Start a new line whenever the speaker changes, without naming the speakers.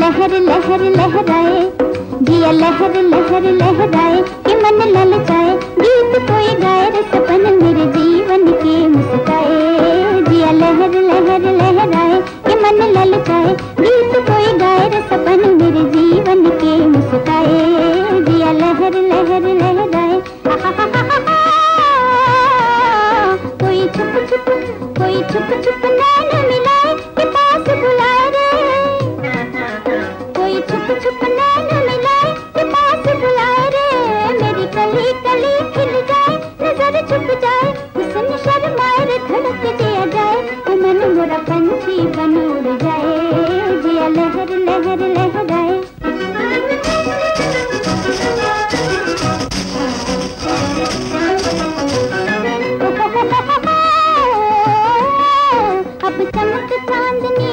लहर लहर लहराए दिया लहर लहर लहराए लहर लहराए कोई छुप छुप कोई छुप छुप नैन मिलाए के पास बुलाए रे कोई छुप छुप नैन मिलाए के पास बुलाए रे मेरी कली कली खिल जाए नज़र छुप जाए हुस्न शर्माए रे धड़क दिया जाए वो मन मोरा पंछी बन उड़ जाए जिया लहर लहर लहराए Look at times and you